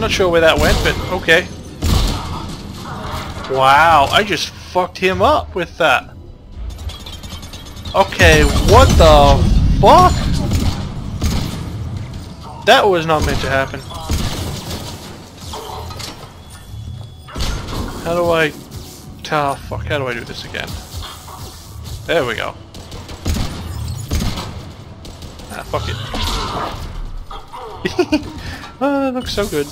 I'm not sure where that went, but okay. Wow, I just fucked him up with that. Okay, what the fuck? That was not meant to happen. How do I... Ah, fuck, how do I do this again? There we go. Ah, fuck it. oh, that looks so good.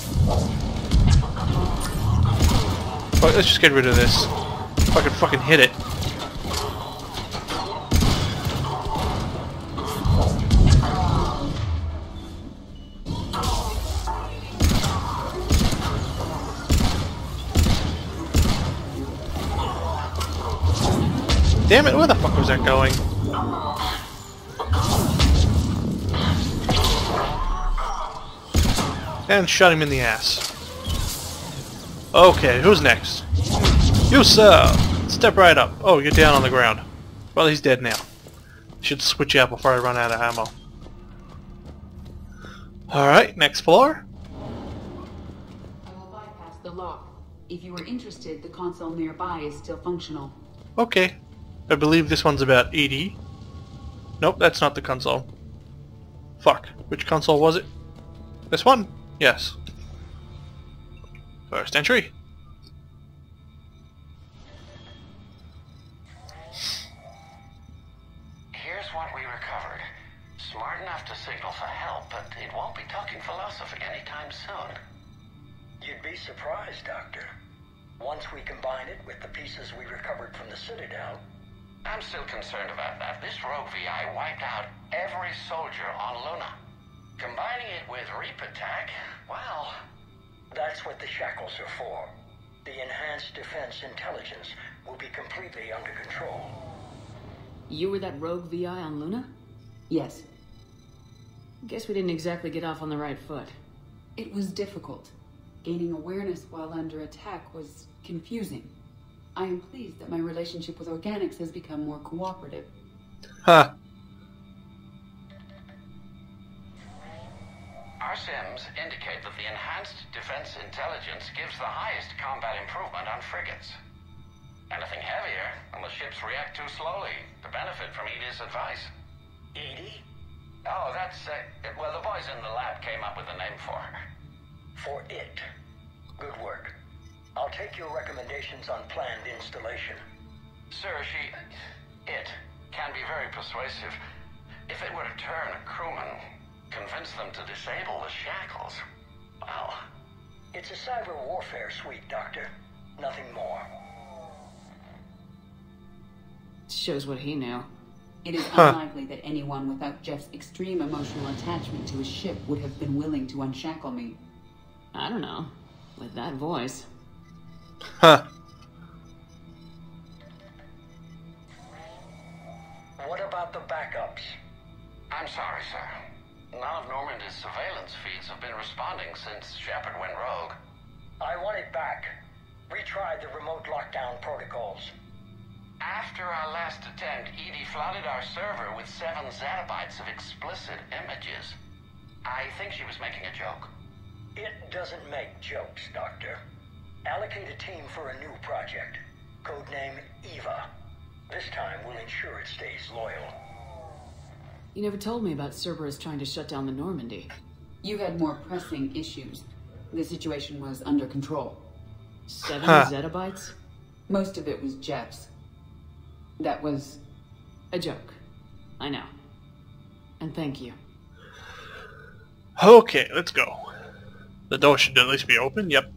Fuck, let's just get rid of this. If I can fucking hit it. Damn it, where the fuck was that going? And shot him in the ass. Okay, who's next? You, sir! Step right up. Oh, you're down on the ground. Well, he's dead now. Should switch out before I run out of ammo. Alright, next floor. I will bypass the lock. If you are interested, the console nearby is still functional. Okay. I believe this one's about 80. Nope, that's not the console. Fuck. Which console was it? This one? Yes. First entry. Here's what we recovered. Smart enough to signal for help, but it won't be talking philosophy anytime soon. You'd be surprised, Doctor. Once we combine it with the pieces we recovered from the Citadel, I'm still concerned about that. This rogue VI wiped out every soldier on Luna. Combining it with Reaper tech, well, that's what the shackles are for. The enhanced defense intelligence will be completely under control. You were that rogue VI on Luna? Yes. Guess we didn't exactly get off on the right foot. It was difficult. Gaining awareness while under attack was confusing. I am pleased that my relationship with organics has become more cooperative. Huh. The highest combat improvement on frigates. Anything heavier, and the ships react too slowly to benefit from EDI's advice. Edie? Oh, that's, uh, well, the boys in the lab came up with a name for her. For it. Good work. I'll take your recommendations on planned installation. Sir, she, it, can be very persuasive. If it were to turn a crewman, convince them to disable the shackles, well... It's a cyber warfare suite, Doctor. Nothing more. Shows what he knew. It is unlikely that anyone without Jeff's extreme emotional attachment to his ship would have been willing to unshackle me. I don't know. With that voice. Huh. What about the backups? I'm sorry, sir. None of Normandy's surveillance feeds have been responding since Shepard went rogue. I want it back. Retry the remote lockdown protocols. After our last attempt, EDI flooded our server with seven zettabytes of explicit images. I think she was making a joke. It doesn't make jokes, Doctor. Allocate a team for a new project. Codename Eva. This time we'll ensure it stays loyal. You never told me about Cerberus trying to shut down the Normandy. You had more pressing issues. The situation was under control. Seven Huh. zettabytes? Most of it was Jeff's. That was A joke. I know. And thank you. Okay, let's go. The door should at least be open. Yep.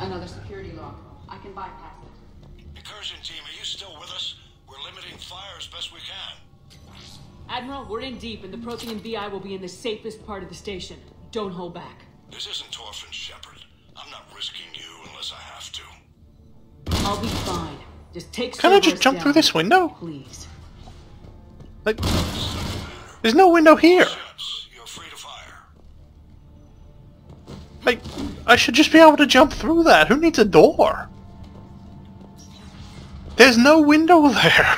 another security lock. I can bypass it. Incursion team, are you still with us? We're limiting fire as best we can. Admiral, we're in deep, and the Prothean VI will be in the safest part of the station. Don't hold back. This isn't Torfan Shepard. I'm not risking you unless I have to. I'll be fine. Just take Can I just Cerberus jump through this window? Please. Like, there's no window here. Yes, you're free to fire. Like, I should just be able to jump through that. Who needs a door? There's no window there.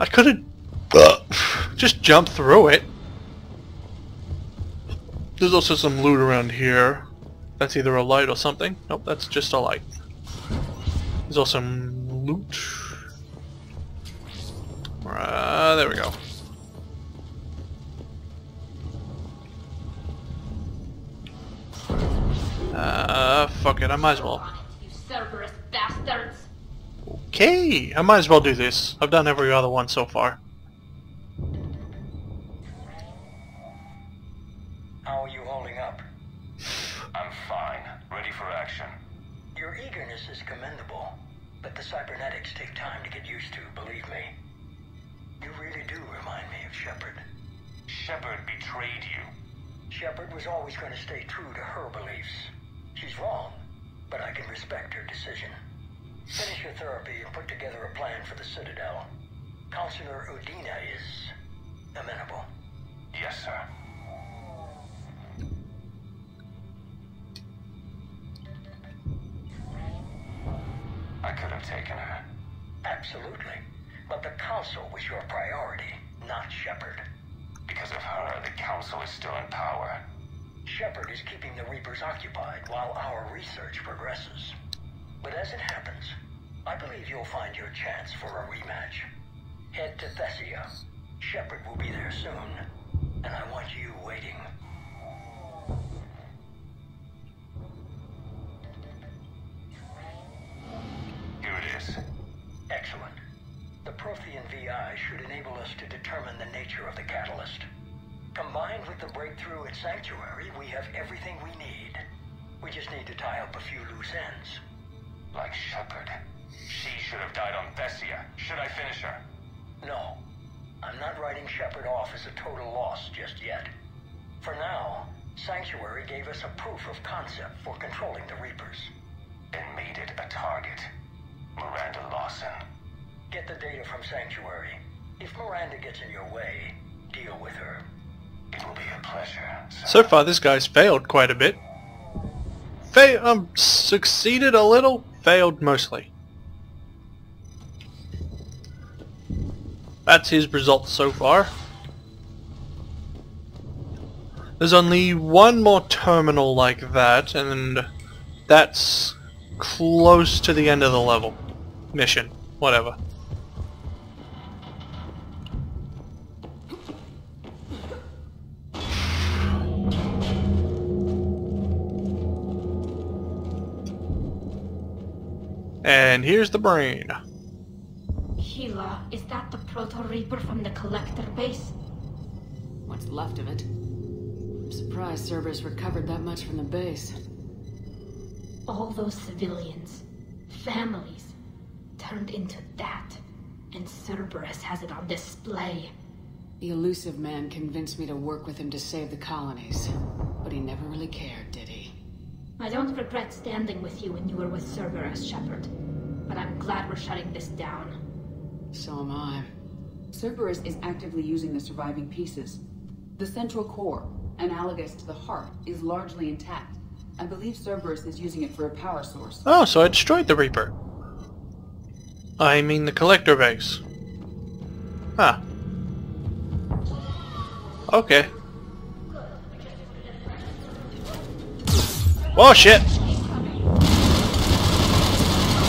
I could have just jumped through it. There's also some loot around here. That's either a light or something. Nope, that's just a light. There's also some loot. Uh, there we go. Uh, fuck it, I might as well. You Cerberus bastards! Okay, I might as well do this. I've done every other one so far. How are you holding up? I'm fine. Ready for action. Your eagerness is commendable, but the cybernetics take time to get used to, believe me. You really do remind me of Shepard. Shepard betrayed you. Shepard was always going to stay true to her beliefs. She's wrong, but I can respect her decision. Finish your therapy and put together a plan for the Citadel. Councilor Udina is amenable. Yes, sir. I could have taken her. Absolutely. But the Council was your priority, not Shepard. Because of her, the Council is still in power. Shepard is keeping the Reapers occupied while our research progresses. But as it happens, believe you'll find your chance for a rematch. Head to Thessia. Shepard will be there soon, and I want you waiting. Here it is. Excellent. The Prothean VI should enable us to determine the nature of the catalyst. Combined with the breakthrough at Sanctuary, we have everything we need. We just need to tie up a few loose ends. Like Shepard. She should have died on Thessia. Should I finish her? No, I'm not writing Shepard off as a total loss just yet. For now, Sanctuary gave us a proof of concept for controlling the Reapers. And made it a target. Miranda Lawson. Get the data from Sanctuary. If Miranda gets in your way, deal with her. It will be a pleasure, sir. So far, this guy's failed quite a bit. Fa um, succeeded a little, failed mostly. That's his results so far. There's only one more terminal like that, and that's close to the end of the level. Mission. Whatever. And here's the brain. Is that the Proto Reaper from the Collector base? What's left of it. I'm surprised Cerberus recovered that much from the base. All those civilians, families, turned into that. And Cerberus has it on display. The Illusive Man convinced me to work with him to save the colonies. But he never really cared, did he? I don't regret standing with you when you were with Cerberus, Shepard. But I'm glad we're shutting this down. So am I. Cerberus is actively using the surviving pieces. The central core, analogous to the heart, is largely intact. I believe Cerberus is using it for a power source. Oh, so I destroyed the Reaper. I mean the Collector base. Huh. Okay. Oh shit!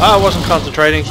I wasn't concentrating.